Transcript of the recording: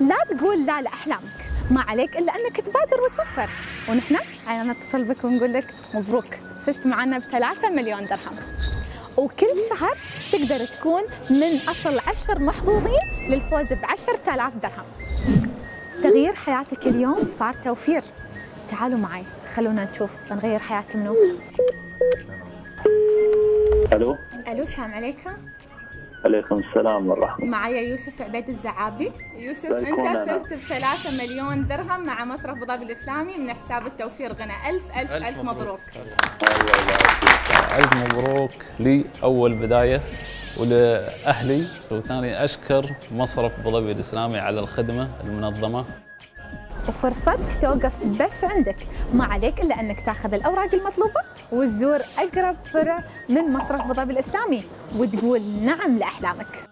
لا تقول لا لأحلامك. ما عليك إلا أنك تبادر وتوفر. ونحن علينا نتصل بك ونقول لك مبروك. فزت معنا بثلاثة مليون درهم. وكل شهر تقدر تكون من أصل عشر محظوظين للفوز بعشرة آلاف درهم. تغيير حياتك اليوم صار توفير. تعالوا معي. خلونا نشوف بنغير حياة منو. ألو؟ ألو السلام عليكم. عليكم السلام والرحمة. معايا يوسف عبيد الزعابي. يوسف أنت. فزت بثلاثة مليون درهم مع مصرف أبو ظبي الإسلامي. من حساب التوفير غنى. ألف ألف ألف, مبروك. الله يبارك ألف مبروك لي أول بداية ولأهلي. وثاني أشكر مصرف أبو ظبي الإسلامي على الخدمة المنظمة. وفرصتك توقف بس عندك. ما عليك إلا أنك تاخذ الأوراق المطلوبة وتزور أقرب فرع من مصرف ابو ظبي الإسلامي وتقول نعم لأحلامك.